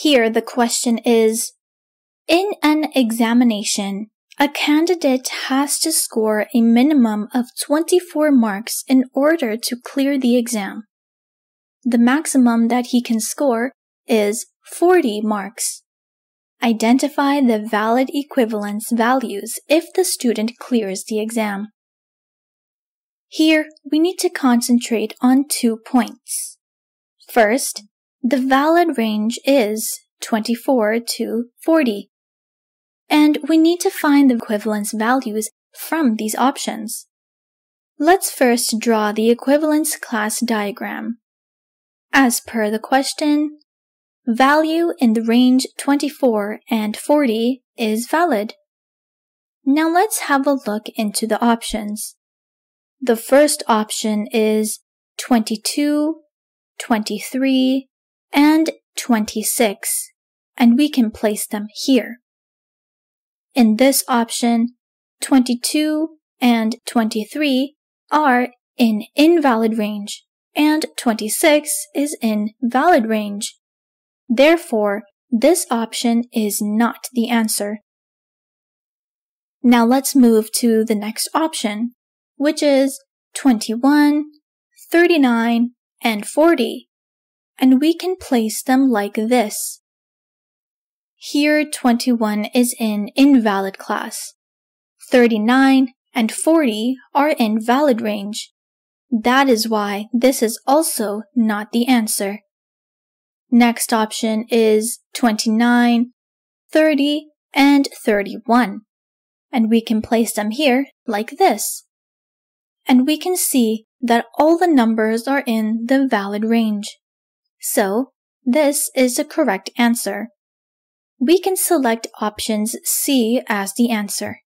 Here the question is, in an examination, a candidate has to score a minimum of 24 marks in order to clear the exam. The maximum that he can score is 40 marks. Identify the valid equivalence values if the student clears the exam. Here, we need to concentrate on two points. First, the valid range is 24 to 40. And we need to find the equivalence values from these options. Let's first draw the equivalence class diagram. As per the question, value in the range 24 and 40 is valid. Now let's have a look into the options. The first option is 22, 23, and 26, and we can place them here. In this option, 22 and 23 are in invalid range, and 26 is in valid range. Therefore, this option is not the answer. Now let's move to the next option, which is 21, 39, and 40 and we can place them like this. Here 21 is in invalid class. 39 and 40 are in valid range. That is why this is also not the answer. Next option is 29, 30, and 31. And we can place them here like this. And we can see that all the numbers are in the valid range. So, this is the correct answer. We can select options C as the answer.